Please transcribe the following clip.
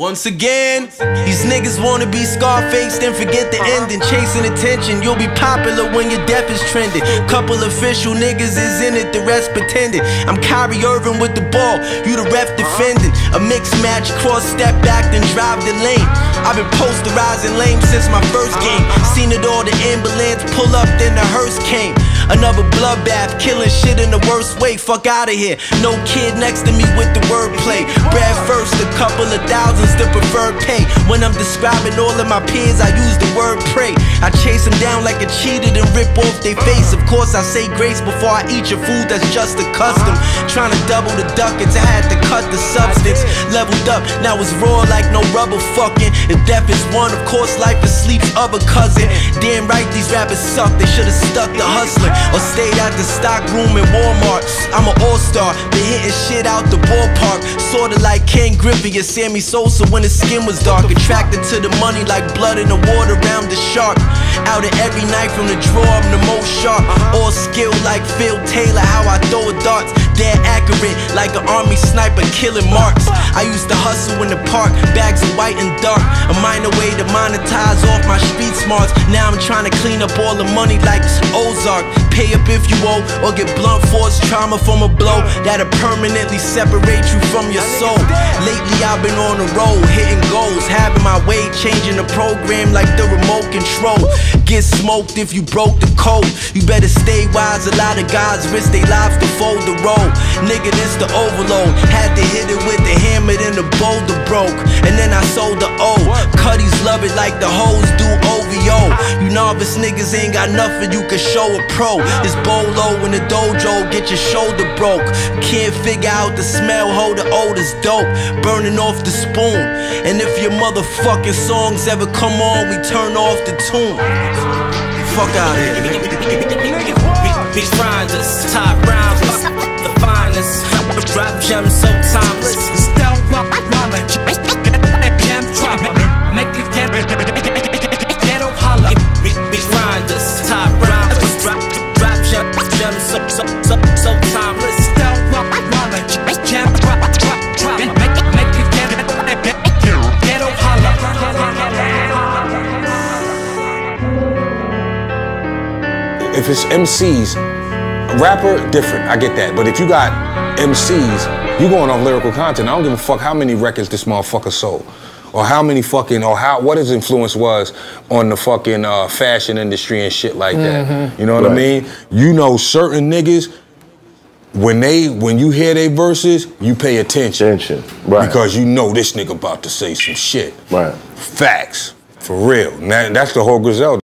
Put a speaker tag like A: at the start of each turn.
A: Once again, these niggas wanna be Scarface, then forget the ending. Chasing attention, you'll be popular when your death is trending. Couple official niggas is in it, the rest pretending. I'm Kyrie Irving with the ball, you the ref defending. A mixed match, cross step back, then drive the lane. I've been posterizing lame since my first game. Seen it all, the ambulance pull up, then the hearse came. Another bloodbath, killing shit in the worst way. Fuck out of here. No kid next to me with the wordplay. Brad first, When I'm describing all of my peers, I use the word pray. I chase them down like a cheater and rip off their face. Of course, I say grace before I eat your food, that's just a custom. Trying to double the ducats, I had to cut the substance. Leveled up, now it's raw like no rubber fucking. If death is one, of course, life is sleep's other cousin. Damn right, these rappers suck, they should've stuck to hustling or stayed at the stock room in Walmart. I'm an all-star, been hitting shit out the ballpark. Sorta like Ken Griffey or Sammy Sosa when his skin was dark. Attracted to the money like blood in the water around the shark. Out of every night from the draw, I'm the most sharp. Uh-huh. All skill like Phil Taylor, how I throw a darts. Dead accurate, like an army sniper killing marks. I used to hustle in the park, bags of white and dark. A minor way to monetize off my street smarts. Now I'm trying to clean up all the money like Ozark. Pay up if you owe, or get blunt force trauma from a blow that'll permanently separate you from your soul. Lately I've been on the road, hitting goals, having my way, changing the program like the remote control. Get smoked if you broke the code. You better stay wise, a lot of guys risk their lives to fold the road. Nigga, this the overload. Had to hit it with the hammer, then the boulder broke. And then I sold the O. Cuddies love it like the hoes do OVO. You novice niggas ain't got nothing you can show a pro. It's bolo in the dojo, get your shoulder broke. Can't figure out the smell, hold the odor's dope. Burning off the spoon. And if your motherfucking songs ever come on, we turn off the tune. Fuck out here.
B: These rhymes, rounds,
C: if it's MCs, rapper, different. I get that. But if you got MCs, you going off lyrical content. I don't give a fuck how many records this motherfucker sold. Or how many fucking, or how, what his influence was on the fucking uh, fashion industry and shit like that. You know what I mean? You know, certain niggas, when they, when you hear their verses, you pay attention.
D: Attention, right.
C: Because you know this nigga about to say some shit.
D: Right.
C: Facts. For real. That's the whole Griselda.